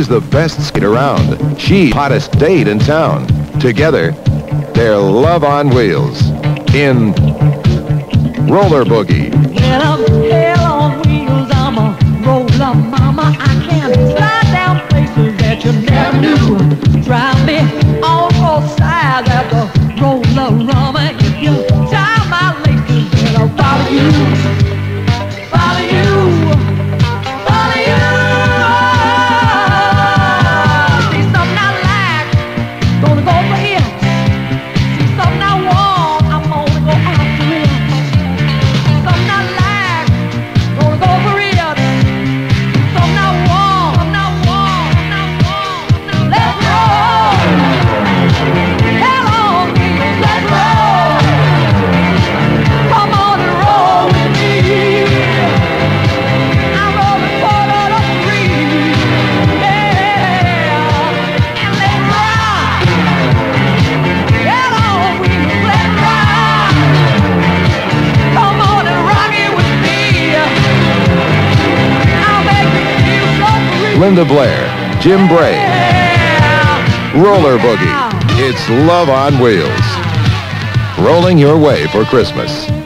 He's the best skate around. She hottest date in town. Together, they're love on wheels in Roller Boogie. Hell on wheels, I'm a roller mama. I can slide down places that you never knew. Drive me on all sides gonna go over here. Linda Blair, Jim Bray, Roller Boogie. It's love on wheels. Rolling your way for Christmas.